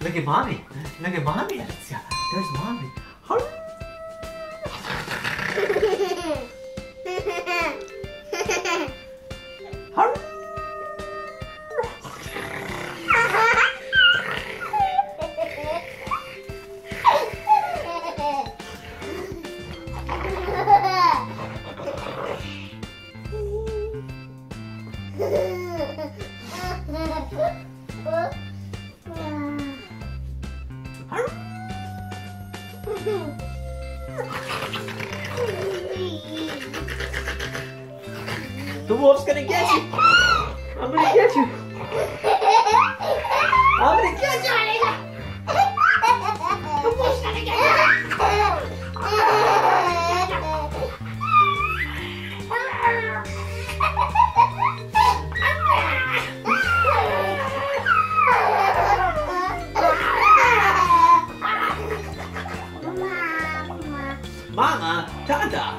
Look at mommy. Look at mommy, Alexia. There's mommy. The wolf's gonna get you. I'm gonna get you. Mama, Tata.